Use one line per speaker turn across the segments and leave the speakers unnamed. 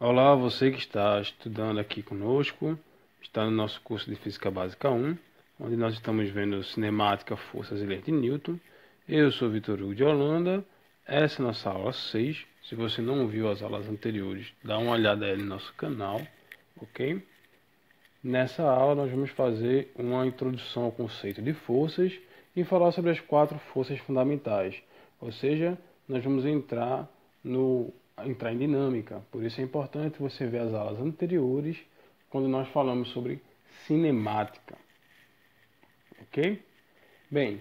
Olá, você que está estudando aqui conosco, está no nosso curso de Física Básica 1, onde nós estamos vendo cinemática, forças e leis de Newton. Eu sou Vitor Hugo de Holanda, essa é a nossa aula 6. Se você não viu as aulas anteriores, dá uma olhada aí no nosso canal, ok? Nessa aula nós vamos fazer uma introdução ao conceito de forças e falar sobre as quatro forças fundamentais, ou seja, nós vamos entrar no entrar em dinâmica. Por isso é importante você ver as aulas anteriores, quando nós falamos sobre cinemática. Ok? Bem,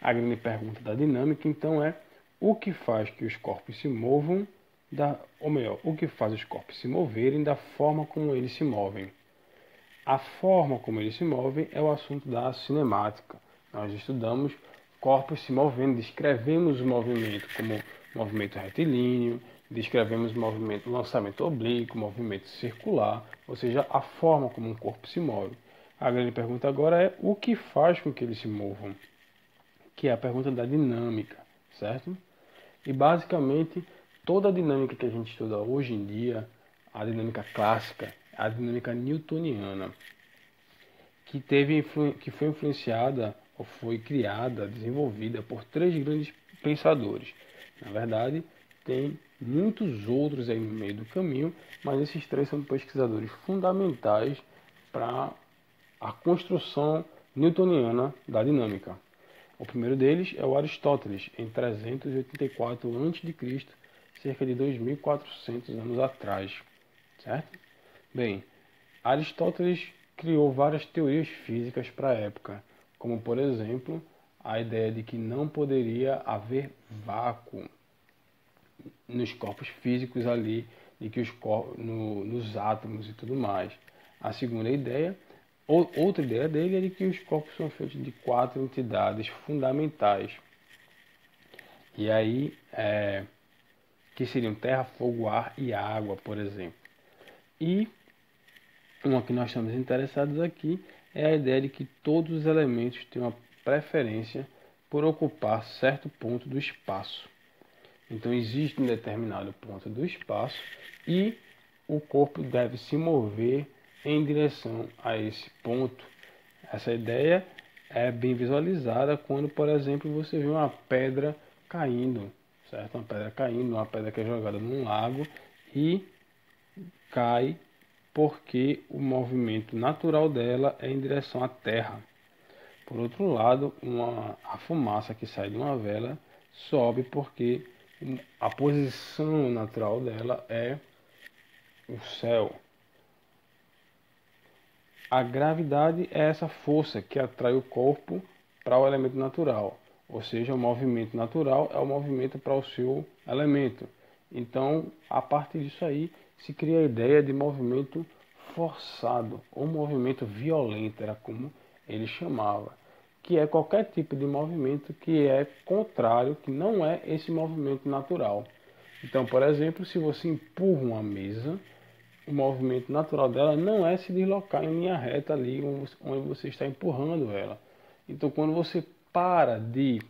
a grande pergunta da dinâmica então é o que faz que os corpos se movam, da, ou melhor, o que faz os corpos se moverem da forma como eles se movem. A forma como eles se movem é o assunto da cinemática. Nós estudamos corpos se movendo, descrevemos o movimento como movimento retilíneo, descrevemos movimento lançamento oblíquo, movimento circular, ou seja, a forma como um corpo se move. A grande pergunta agora é o que faz com que eles se movam, que é a pergunta da dinâmica, certo? E basicamente toda a dinâmica que a gente estuda hoje em dia, a dinâmica clássica, a dinâmica newtoniana, que teve que foi influenciada ou foi criada, desenvolvida por três grandes pensadores. Na verdade, tem muitos outros aí no meio do caminho, mas esses três são pesquisadores fundamentais para a construção newtoniana da dinâmica. O primeiro deles é o Aristóteles, em 384 a.C., cerca de 2.400 anos atrás, certo? Bem, Aristóteles criou várias teorias físicas para a época, como por exemplo a ideia de que não poderia haver vácuo nos corpos físicos ali, de que os no, nos átomos e tudo mais. A segunda ideia, ou, outra ideia dele é de que os corpos são feitos de quatro entidades fundamentais. E aí, é, que seriam terra, fogo, ar e água, por exemplo. E uma que nós estamos interessados aqui é a ideia de que todos os elementos têm uma preferência por ocupar certo ponto do espaço. Então existe um determinado ponto do espaço e o corpo deve se mover em direção a esse ponto. Essa ideia é bem visualizada quando, por exemplo, você vê uma pedra caindo, certo? Uma pedra caindo, uma pedra que é jogada num lago e cai porque o movimento natural dela é em direção à terra. Por outro lado, uma, a fumaça que sai de uma vela sobe porque a posição natural dela é o céu. A gravidade é essa força que atrai o corpo para o elemento natural, ou seja, o movimento natural é o movimento para o seu elemento. Então, a partir disso aí, se cria a ideia de movimento forçado ou movimento violento, era como ele chamava que é qualquer tipo de movimento que é contrário, que não é esse movimento natural. Então, por exemplo, se você empurra uma mesa, o movimento natural dela não é se deslocar em linha reta ali onde você está empurrando ela. Então, quando você para de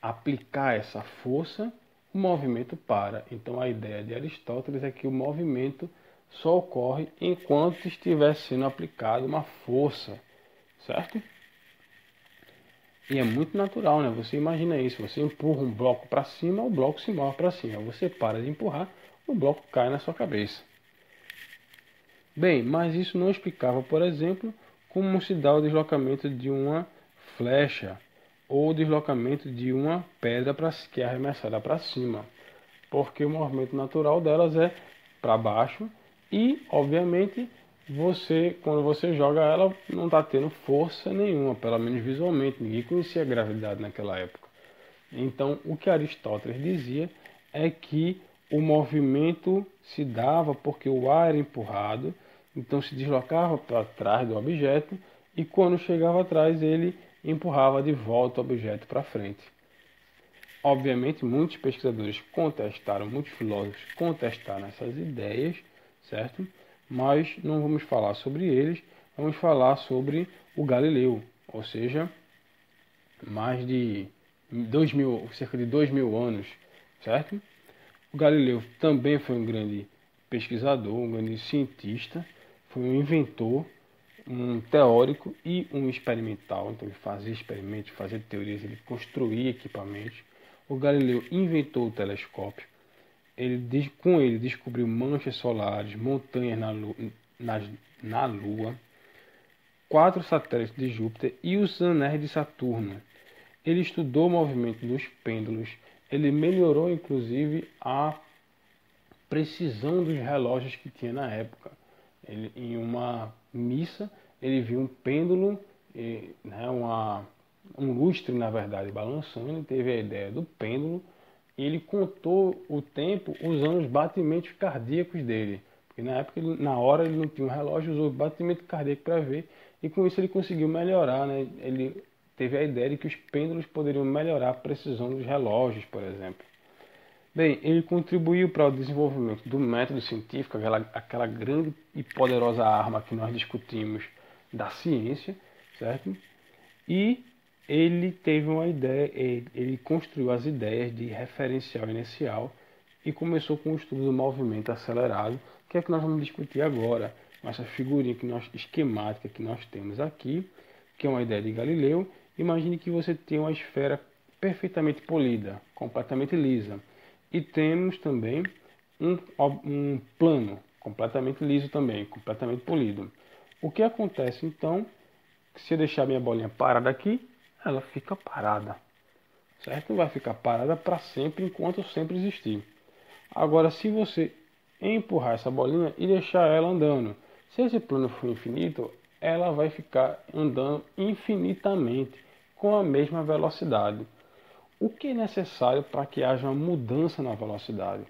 aplicar essa força, o movimento para. Então, a ideia de Aristóteles é que o movimento só ocorre enquanto estiver sendo aplicada uma força, certo? E é muito natural, né? Você imagina isso, você empurra um bloco para cima, o bloco se move para cima. Você para de empurrar, o bloco cai na sua cabeça. Bem, mas isso não explicava, por exemplo, como se dá o deslocamento de uma flecha ou o deslocamento de uma pedra para que é arremessada para cima, porque o movimento natural delas é para baixo e, obviamente, você, quando você joga ela, não está tendo força nenhuma, pelo menos visualmente. Ninguém conhecia a gravidade naquela época. Então, o que Aristóteles dizia é que o movimento se dava porque o ar era empurrado, então se deslocava para trás do objeto e quando chegava atrás ele empurrava de volta o objeto para frente. Obviamente, muitos pesquisadores contestaram, muitos filósofos contestaram essas ideias, certo? Mas não vamos falar sobre eles, vamos falar sobre o Galileu, ou seja, mais de dois mil, cerca de dois mil anos, certo? O Galileu também foi um grande pesquisador, um grande cientista, foi um inventor, um teórico e um experimental. Então ele fazia experimentos, fazia teorias, ele construía equipamentos. O Galileu inventou o telescópio. Ele, com ele descobriu manchas solares, montanhas na Lua, na, na Lua quatro satélites de Júpiter e os anéis de Saturno. Ele estudou o movimento dos pêndulos, ele melhorou inclusive a precisão dos relógios que tinha na época. Ele, em uma missa, ele viu um pêndulo, e, né, uma, um lustre, na verdade, balançando, ele teve a ideia do pêndulo e ele contou o tempo usando os batimentos cardíacos dele. Porque na época, na hora, ele não tinha um relógio, usou o batimento cardíaco para ver e com isso ele conseguiu melhorar, né? Ele teve a ideia de que os pêndulos poderiam melhorar a precisão dos relógios, por exemplo. Bem, ele contribuiu para o desenvolvimento do método científico, aquela, aquela grande e poderosa arma que nós discutimos da ciência, certo? E ele teve uma ideia, ele construiu as ideias de referencial inicial e começou com o estudo do movimento acelerado, que é que nós vamos discutir agora, essa figurinha que nós, esquemática que nós temos aqui, que é uma ideia de Galileu. Imagine que você tem uma esfera perfeitamente polida, completamente lisa. E temos também um, um plano completamente liso também, completamente polido. O que acontece então, se eu deixar minha bolinha parada aqui, ela fica parada. Certo? Vai ficar parada para sempre enquanto sempre existir. Agora, se você empurrar essa bolinha e deixar ela andando, se esse plano for infinito, ela vai ficar andando infinitamente com a mesma velocidade. O que é necessário para que haja uma mudança na velocidade?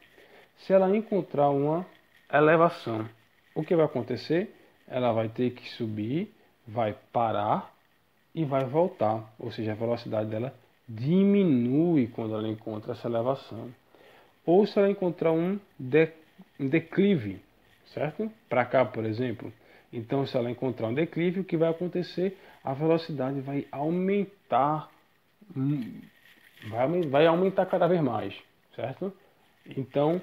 Se ela encontrar uma elevação, o que vai acontecer? Ela vai ter que subir, vai parar e vai voltar, ou seja, a velocidade dela diminui quando ela encontra essa elevação. Ou se ela encontrar um, de, um declive, certo? Para cá, por exemplo. Então, se ela encontrar um declive, o que vai acontecer? A velocidade vai aumentar hum, vai, vai aumentar cada vez mais, certo? Então,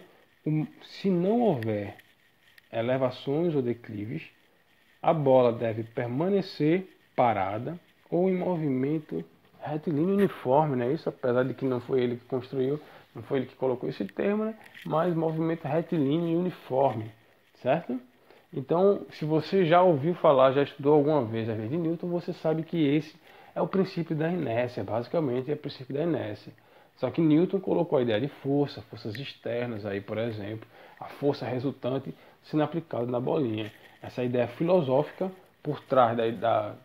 se não houver elevações ou declives, a bola deve permanecer parada ou em movimento retilíneo uniforme, né? Isso apesar de que não foi ele que construiu, não foi ele que colocou esse termo, né? Mas movimento retilíneo uniforme, certo? Então, se você já ouviu falar, já estudou alguma vez a lei de Newton, você sabe que esse é o princípio da inércia, basicamente é o princípio da inércia. Só que Newton colocou a ideia de força, forças externas aí, por exemplo, a força resultante sendo aplicada na bolinha. Essa ideia filosófica por trás da, da,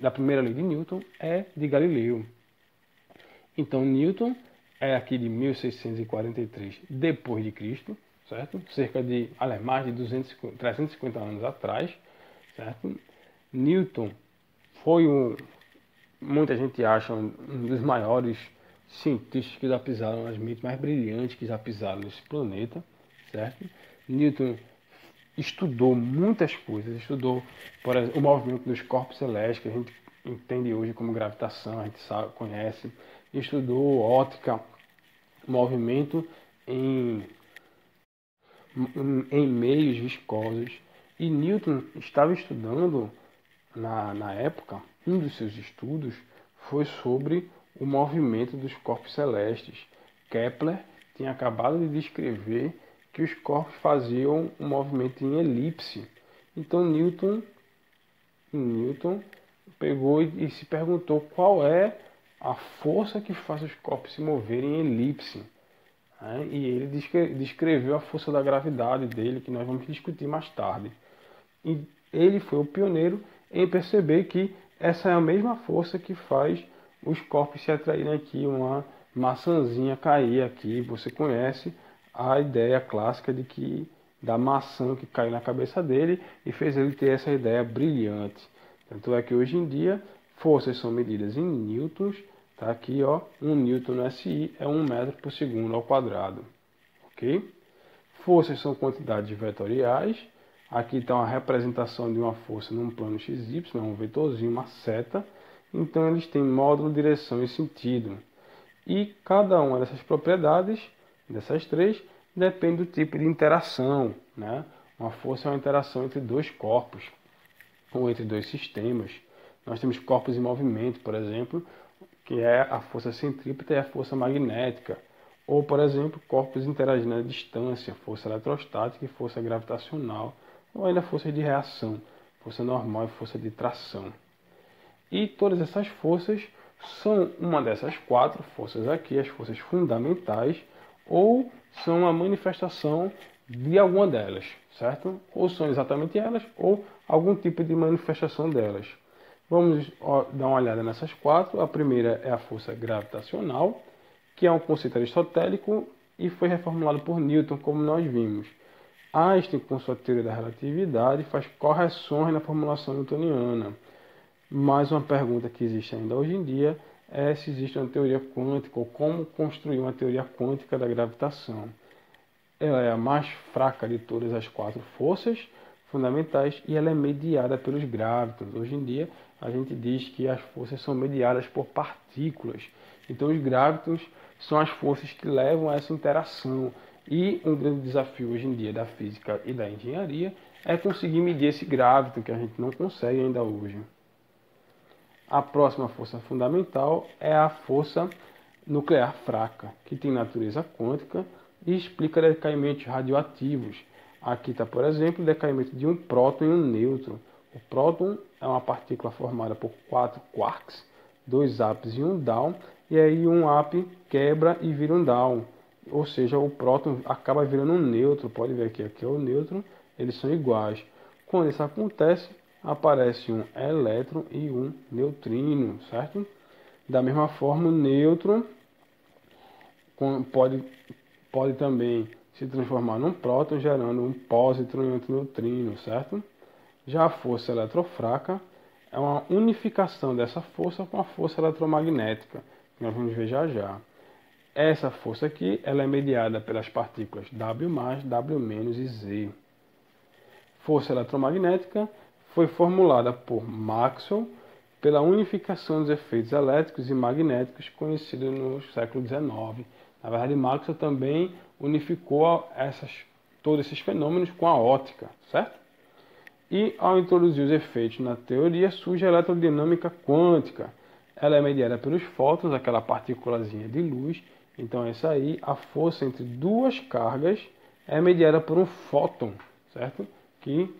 da primeira lei de Newton é de Galileu. Então Newton é aqui de 1643 depois de Cristo, certo? Cerca de, aliás, mais de 200, 350 anos atrás, certo? Newton foi um, muita gente acha um dos maiores cientistas que já pisaram nas mentes mais brilhantes que já pisaram nesse planeta, certo? Newton estudou muitas coisas, estudou por exemplo, o movimento dos corpos celestes, que a gente entende hoje como gravitação, a gente sabe, conhece, estudou ótica, movimento em, em meios viscosos, e Newton estava estudando na, na época um dos seus estudos foi sobre o movimento dos corpos celestes. Kepler tinha acabado de descrever que os corpos faziam um movimento em elipse. Então Newton, Newton pegou e se perguntou qual é a força que faz os corpos se moverem em elipse. Né? E ele descreveu a força da gravidade dele, que nós vamos discutir mais tarde. E ele foi o pioneiro em perceber que essa é a mesma força que faz os corpos se atraírem aqui, uma maçãzinha cair aqui. Você conhece a ideia clássica de que da maçã que caiu na cabeça dele e fez ele ter essa ideia brilhante. Tanto é que hoje em dia forças são medidas em newtons. Tá aqui, ó, um newton no SI é um metro por segundo ao quadrado, ok? Forças são quantidades vetoriais Aqui está uma representação de uma força num plano XY, um vetorzinho, uma seta. Então eles têm módulo, direção e sentido. E cada uma dessas propriedades, dessas três, depende do tipo de interação. Né? Uma força é uma interação entre dois corpos ou entre dois sistemas. Nós temos corpos em movimento, por exemplo, que é a força centrípeta e a força magnética. Ou, por exemplo, corpos interagindo à distância, força eletrostática e força gravitacional, ou ainda força de reação, força normal e força de tração. E todas essas forças são uma dessas quatro forças aqui, as forças fundamentais, ou são a manifestação de alguma delas, certo? Ou são exatamente elas, ou algum tipo de manifestação delas. Vamos dar uma olhada nessas quatro. A primeira é a força gravitacional, que é um conceito aristotélico e foi reformulado por Newton, como nós vimos. Einstein, com sua teoria da relatividade, faz correções na formulação newtoniana. Mais uma pergunta que existe ainda hoje em dia é se existe uma teoria quântica ou como construir uma teoria quântica da gravitação. Ela é a mais fraca de todas as quatro forças fundamentais e ela é mediada pelos grávitos. Hoje em dia a gente diz que as forças são mediadas por partículas. Então os grávitos são as forças que levam a essa interação. E um grande desafio hoje em dia da física e da engenharia é conseguir medir esse grávito que a gente não consegue ainda hoje. A próxima força fundamental é a força nuclear fraca, que tem natureza quântica e explica decaimentos radioativos. Aqui está, por exemplo, o decaimento de um próton e um nêutron. O próton é uma partícula formada por quatro quarks, dois ups e um down, e aí um up quebra e vira um down. Ou seja, o próton acaba virando um nêutron. Pode ver aqui, aqui é o nêutron, eles são iguais. Quando isso acontece, aparece um elétron e um neutrino, certo? Da mesma forma, o nêutron pode, pode também se transformar num próton, gerando um pósitron e outro neutrino, certo? Já a força eletrofraca é uma unificação dessa força com a força eletromagnética, que nós vamos ver já já. Essa força aqui ela é mediada pelas partículas W+, W- e Z. Força eletromagnética foi formulada por Maxwell pela unificação dos efeitos elétricos e magnéticos conhecidos no século XIX. Na verdade, Maxwell também unificou essas, todos esses fenômenos com a ótica, certo? E ao introduzir os efeitos na teoria, surge a eletrodinâmica quântica. Ela é mediada pelos fótons, aquela partículazinha de luz. Então, essa aí, a força entre duas cargas é mediada por um fóton, certo? Que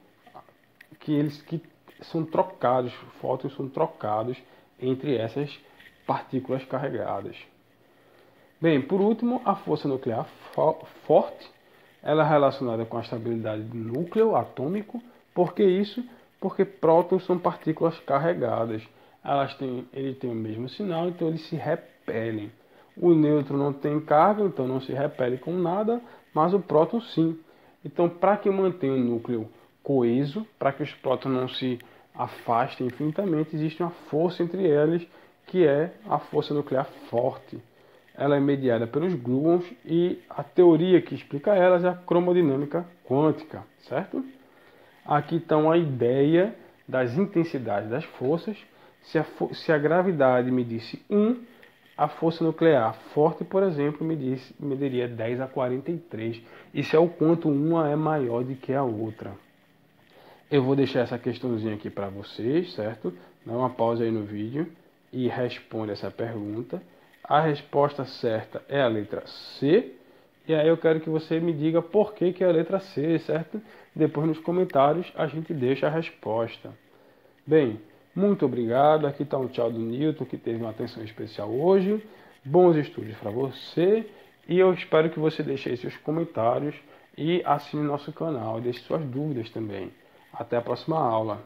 que eles que são trocados, fótons são trocados entre essas partículas carregadas. Bem, por último, a força nuclear forte, ela é relacionada com a estabilidade do núcleo atômico. Por que isso? Porque prótons são partículas carregadas. Elas têm, ele tem o mesmo sinal, então eles se repelem. O nêutron não tem carga, então não se repele com nada, mas o próton sim. Então, para que mantenha o núcleo coeso para que os prótons não se afastem infinitamente, existe uma força entre eles que é a força nuclear forte. Ela é mediada pelos gluons e a teoria que explica elas é a cromodinâmica quântica, certo? Aqui está a ideia das intensidades das forças. Se a, se a gravidade medisse 1, a força nuclear forte, por exemplo, medisse, mediria 10 a 43. Isso é o quanto uma é maior do que a outra. Eu vou deixar essa questãozinha aqui para vocês, certo? Dá uma pausa aí no vídeo e responde essa pergunta. A resposta certa é a letra C. E aí eu quero que você me diga por que, que é a letra C, certo? Depois nos comentários a gente deixa a resposta. Bem, muito obrigado. Aqui está um tchau do Newton, que teve uma atenção especial hoje. Bons estudos para você. E eu espero que você deixe aí seus comentários e assine nosso canal. Deixe suas dúvidas também. Até a próxima aula.